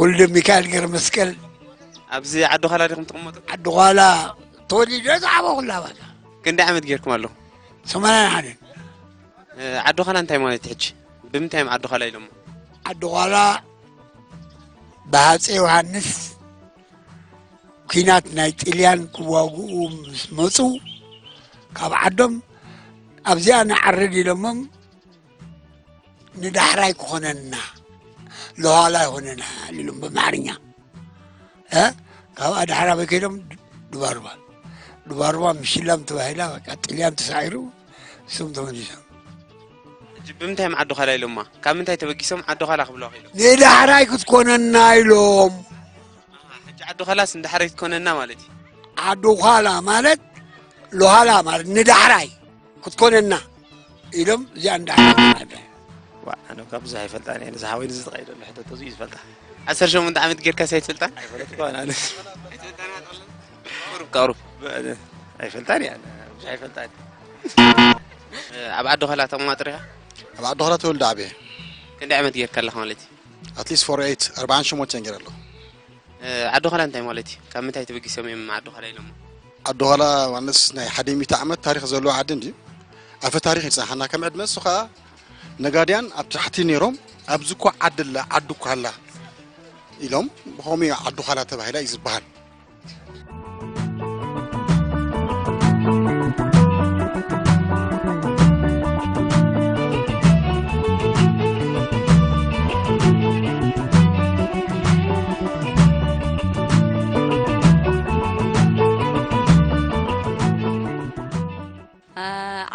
ወልደ ሚካኤል ገይረ መስቀል ኣብዚ ዓዲ ኋላ ዲኹም ትቕመጡ ዓዲ ኋላ ተወሊደ ዝዓበ ኩላ ባታ ክንደይ ዓመት ጌርኩም ኣለኹ ሰማንያን ሓደን ዓዲ ኋላ እንታይ ማለት እዩ ሕጂ ብምንታይ ዓዲ ኋላ ኢሎሞ ዓዲ ኋላ ብሃፀ ዮሃንስ ኩናት ናይ ጢልያን ክዋግኡ ምስ መፁ ካብ ዓዶም ኣብዚኣ ንዓርድ ኢሎሞም ንዳሕራይ ክኾነና ለኋላ ይኾነና ኢሎም ብማዕርኛ ካብኣ ዳሕራ በከይዶም ዱባርባ ዱባርባ ምሽላም ተባሂላ በቃ ጢልያን ተሳዒሩ እሶም ተመሊሶም ሕጂ ብምንታይ ዓዲ ኋላ ኢሎማ ካብ ምንታይ ተበጊሶም ዓዲ ኋላ ክብለዋ ኢሎም ንዳሕራይ ክትኮነና ኢሎም ሕጂ ዓዲ ኋላስ እንዳሕራይ ክትኮነና ማለት እዩ ዓዲ ኋላ ማለት ለኋላ ማለት ንዳሕራይ ክትኮነና ኢሎም እዚኣ እንዳሕራይ ኣነ ካብ ብዙሕ ኣይፈልጣን እየ ንዝሓወይኒ ዝተቐይደሉ ሕተት እዙ እዩ ዝፈልጣ ዓሰርተ ሸሞንተ ዓመት ጌርካ ሳ ይትፈልጣን ኣይፈለጥ ኳን ኣነ ቁሩብ ቃሩብ ኣይፈልጣን እየ ብዙሕ ኣይፈልጣን ኣብ ዓዲ ኋላ ተቕማጥ ሪኻ ኣብ ዓዲ ኋላ ተወልደ ዓብየ ክንደይ ዓመት ጌርካ ኣለኻ ማለት እዩ ኣትሊስት ፎር ኤይት ኣርባዓን ሸሞንተን ገይረ ኣለሁ ዓዲ ኋላ እንታይ ማለት እዩ ካብ ምንታይ ተበጊሶም እዮም ዓዲ ኋላ ኢሎሞ ዓዲ ኋላ ዋንስ ናይ ሓደ ሚእቲ ዓመት ታሪክ ዘለዎ ዓዲ እንዲ ኣፈ ታሪክ ይፀናሓና ከም ዕድመ እሱ ከዓ ነጋድያን ኣብ ታሕቲ ነይሮም ኣብዚ እኳ ዓዲ ኣላ ዓዲ እኳ ኣላ ኢሎም ብኸመይ ዓዲ ኋላ ተባሂላ እዩ ዝበሃል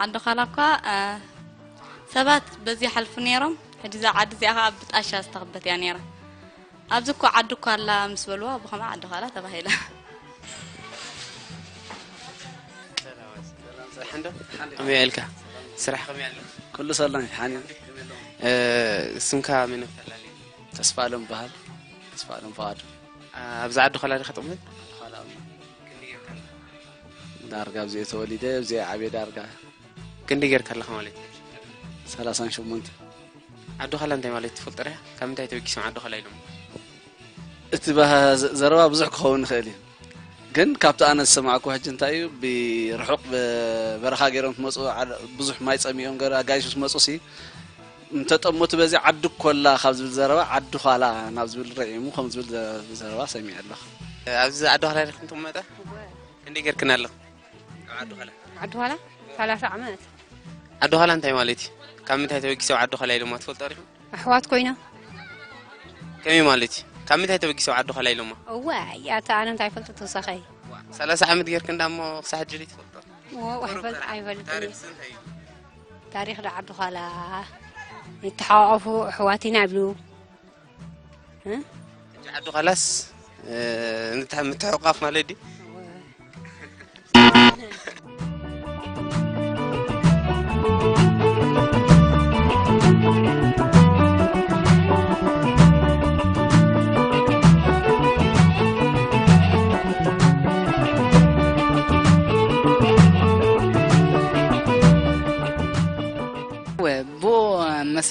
ዓዲ ኋላ እኳ ሰባት በዚ ሓልፉ ነይሮም ሕጂ እዛ ዓዲ እዚኣ ከዓ ብጣሻ ዝተኸበት እያ ነይራ ኣብዚ እኳ ዓዲ እኳ ኣላ ምስ በልዋ ብኸመይ ዓዲ ኋላ ተባሂላ ከመይ ኢልካ ስራሕ ከመይ ኣሎ ኩሉ ሰላም ሓኒዩ ስምካ መን ኣፈላሊ ተስፋ ሎም በሃል ተስፋ ሎም ፍቓዱ ኣብዚ ዓዲ ኋላ ዲኻ ጥቕምት ዳርጋ ብዚኦ ተወሊደ ብዚኦ ዓብየ ዳርጋ ክንደይ ጌርካ ኣለኻ ማለት እዩ ሰላሳን ሸሞንተ ዓዲ ኋላ እንታይ ማለት ትፈልጦ ሪያ ካብ ምንታይ ተበጊሶም ዓዲ ኋላ ኢሎም እቲ ዘረባ ብዙሕ ክኸውን ይኽእል እዩ ግን ካብቲ ኣነ ዝሰማዕኩ ሕጂ እንታይ እዩ ብርሑቕ በረኻ ገይሮም ትመፁ ብዙሕ ማይ ፀሚኦም ገ ኣጋይሽ ትመፁ ሲ እንተጠሞቱ በዚ ዓዲ ኮላ ካብ ዝብል ዘረባ ዓዲ ኋላ ናብ ዝብል ረዒሙ ከም ዝብል ዘረባ ሰሚዕ ኣለኹ ኣብዚ ዓዲ ኋላ ዲኹም ትቕመጠ ክንደይ ጌርክና ኣለኹ ዓዲ ኋላ ዓዲ ኋላ ሰላሳ ዓመት ዓዲ ኋላ እንታይ ማለት እዩ ካብ ምንታይ ተበጊሶም ዓዲ ኋላ ኢሎማ ትፈልጦ ሪኹም ኣሕዋት ኮይና ከመይ ማለት እዩ ካብ ምንታይ ተበጊሶም ዓዲ ኋላ ኢሎማ እዋ ያታ ኣነ እንታይ ፈልጡ ተወሳኸ ሰላሳ ዓመት ጌርክ እንዳ እሞ ክሳዕ ሕጂ ትፈልጦ ኣይፈልጥን ታሪክ ዳ ዓዲ ኋላ ይተሓቋፉ ኣሕዋትና ይብሉ ሕጂ ዓዲ ኋላስ ምትሕቋፍ ማለት ዲ ብኡ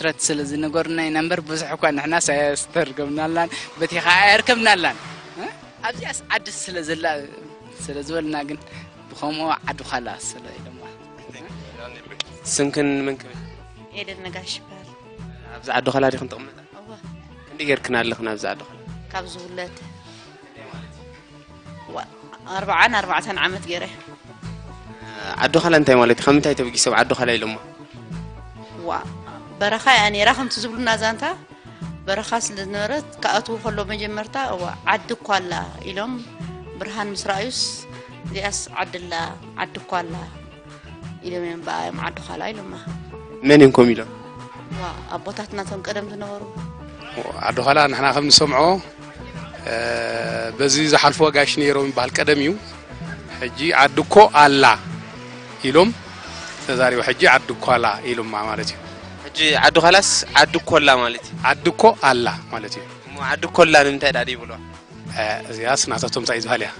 መስረት ስለ ዝነገሩና ኢና እምበር ብዙሕ እኳ ንሕና ዝተርገምናላን በቲ ከዓ ኣይርከብናላን ኣብዚኣስ ዓዲ ስለ ዘላ ስለ ዝበልና ግን ብከምኡ ዓዲ ኋላ ስለ ኢሎማ ስምክን መን ክብል ኤደን ነጋሽ ይበሃል ኣብዚ ዓዲ ኋላ ዲኹም ትቕመጣ ክንደይ ጌርክና ኣለኹን ኣብዚ ዓዲ ኋላ ካብ ዝውለት ኣርባዓን ኣርባዕተን ዓመት ገይረ ዓዲ ኋላ እንታይ ማለት እዩ ካብ ምንታይ ተበጊሶም ዓዲ ኋላ ኢሎማ ዋ በረኻ እያ ነራ ከምቲ ዝብሉና ዛንታ በረኻ ስለ ዝነበረት ክኣትዉ ከሎ መጀመርታ እዋ ዓዲ እኳ ኣላ ኢሎም ብርሃን ምስ ረኣዩስ እዚኣስ ዓድላ ዓዲ እኳ ኣላ ኢሎም እዮም በኣዮም ዓዲ ኋላ ኢሎማ መን እዮም ከም ኢሎም ዋ ኣቦታትናቶም ቀደም ዝነበሩ ዓዲ ኋላ ንሕና ከም ንሰምዖ በዚ ዝሓልፎ ጋሽ ነይሮም ይበሃል ቀደም እዩ ሕጂ ዓዲ እኮ ኣላ ኢሎም ተዛሪቡ ሕጂ ዓዲ እኮ ኣላ ኢሉማ ማለት እዩ ሕጂ ዓዲ ኋላስ ዓዲ ኮላ ማለት እዩ ዓዲ እኮ ኣላ ማለት እዩ እሞ ዓዲ ኮላ ንምንታይ ዳዲ ይብልዋ እዚያስ ናተቶም እንታይ ዝበሃል እያ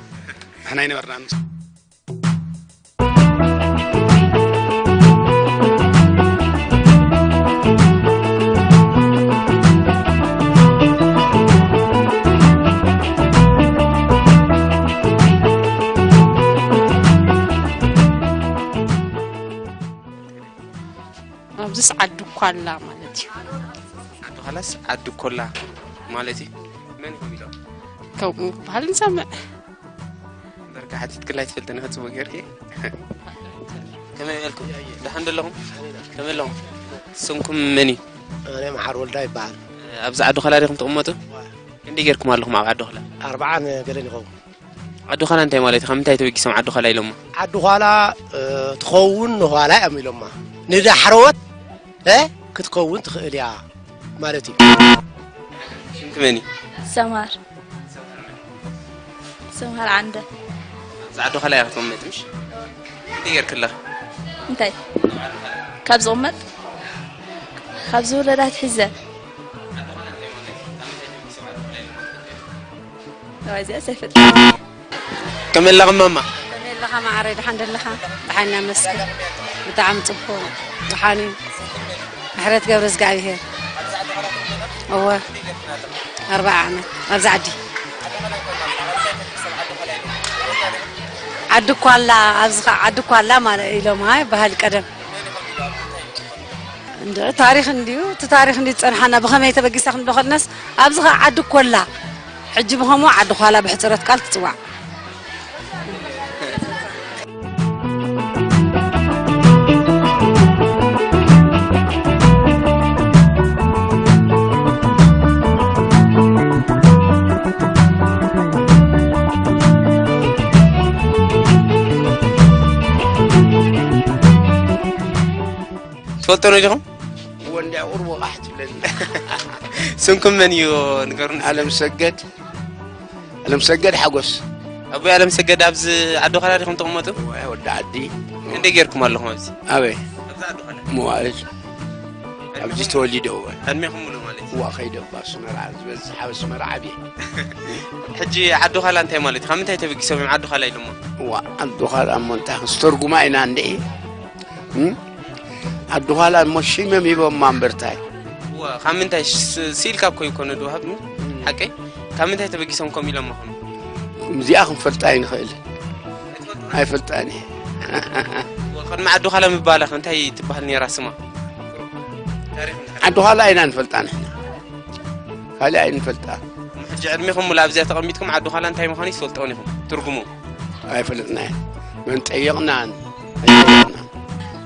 ንሕና ይነበርና ዓዲ እኳ ኣላ ማለት እዩ ዓዲ ኋላስ ዓዲ ኮላ ማለት እዩ መን ይኹም ኢሎም ከምኡ ክበሃል ንሰምዕ በርካ ሓቲት ክላይ ትፈልጥኒ ክፅቡቅ ጌርኪ ከመይ በልኩም ድሓን ደለኹም ከመይ ኣለኹም ስምኩም መን እዩ እኔ መዓር ወልዳ ይበሃል ኣብዚ ዓዲ ኋላ ዲኹም ትቕመጡ ክንደይ ጌርኩም ኣለኹም ኣብ ዓዲ ኋላ ኣርባዓን ገለን ይኸውን ዓዲ ኋላ እንታይ ማለት እዩ ካብ ምንታይ ተበጊሶም ዓዲ ኋላ ኢሎሞ ዓዲ ኋላ እ፣ ትኸውን ንኋላ እዮም ኢሎማ ንዳሕረወት إيه؟ كتكون تخيل يا مالتي. شنو تماني سمر سمر عنده زعدو خلايا خت أمي تمشي. دير كلها. انتي كابز زومت؟ كاب زور راه تحزه. وازي اسفت كم اللغة ماما. كم اللغة ما عريض الحمد لله. بحنا مسك. بتعم مطبون بحاني حريت قبل رزق عليها هو أربعة عام أبزعدي عدو كوالا أبزغ عدو كوالا ما إلهم هاي بهالقدم تاريخ نديو تاريخ ندي تصنحنا بخمي تبقي سخن دخل ناس أبزغ عدو كوالا حجبهم بخمو عدو بحترت بحترات قال تسوع تفضلوا لهم ونعور واحد لنا سنكم من يو نقرن على مسجد على مسجد حقوس أبوي على مسجد أبز عدو خلا لكم تقمتوا ولا عدي عندي غيركم الله ما أبز أبي مو عارف أبز تولد هو أنميهم ولا مالك وأخيد باس مرعز بس حبس مرعبي حجي عدو خلا أنت مالك خم أنت تبي تسوي عدو خلا يلمون وعدو خلا أمون تاخذ ترجمة إن عندي هم adduhala moshime mibo mambertai wa kaminta sil kap koy kono do habni haqe kaminta tebegisom kom ilo mahon مزياخم فلتاني خيل هاي فلتاني وقد ما عدو خلا مبالغ انت هي تبهلني راسما عدو خلا اين انفلتان إحنا هلا اين انفلتان حج عدميكم ولا بزيت قميتكم عدو خلا انت هي مخاني سولتونيهم ترقموا هاي فلتنا من تيقنا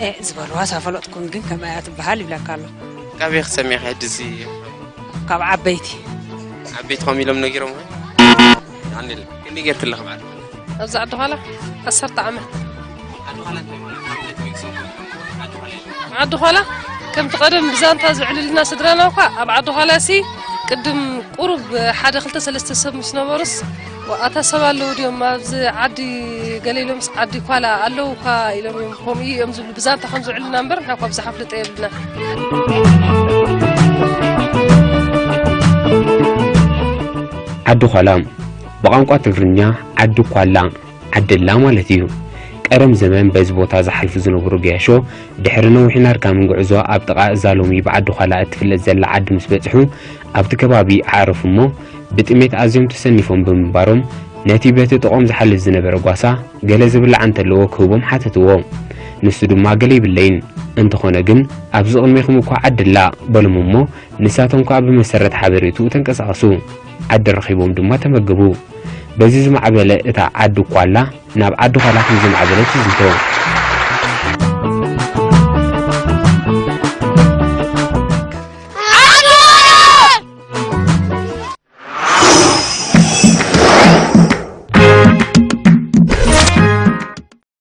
Eh, zbarwa sa falot kun gin kama ya tibahali bila kallo. Kabe xamir hadisi. Kab abayti. عبيت خمي لهم نجيرهم يعني اللي جت الأخبار أبزع الدخلة كسرت عمل عدخلة كم تقدم بزان تازع لنا صدرنا وخا أب عدخلة سي قدم قرب حدا خلت سلسة سب مش نمرس ኣታ ሰብ ኣለዉ ድዮም ኣብዚ ዓዲ ገለ ኢሎምስ ዓዲ ኳላ ኣለዉ ኳ ኢሎም እዮም ከምኡ እዮም ዝብሉ ብዛንታ ከም ዝውዕልና እምበር ንሕና እኳ ብዛሓ ፍልጠ የብልና ዓዲ ኋላ ብቋንቋ ትግርኛ ዓዲ ኳላ ዓድላ ማለት እዩ ቀደም ዘመን በዚ ቦታ ዝሓልፉ ዝነበሩ ገያሾ ድሕሪ ነዊሕ ናርካምን ጉዕዞ ኣብ ጥቓ እዛ ሎሚ ብዓዲ ኋላ እትፍለጥ ዘላ ዓዲ ምስ በፅሑ ኣብቲ ከባቢ ዓረፉ እሞ ብጥሜት ኣዝዮም ተሰኒፎም ብምንባሮም ነቲ በቲ ጥቖም ዝሓልፍ ዝነበረ ጓሳ ገለ ዝብላዕ እንተለዎ ክህቦም ሓተትዎ ንሱ ድማ ገለ ይብለይን እንተኾነ ግን ኣብዚ ቅድሚኹም እኳ ዓድላ በሎም እሞ ንሳቶም ከዓ ብመሰረት ሓበሬቱ ተንቀሳቐሱ ዓዲ ረኺቦም ድማ ተመገቡ በዚ ዝማዕበለ እታ ዓዲ እኳ ኣላ ናብ ዓዲ ኋላ ከም ዝማዕበለት ይዝንቶ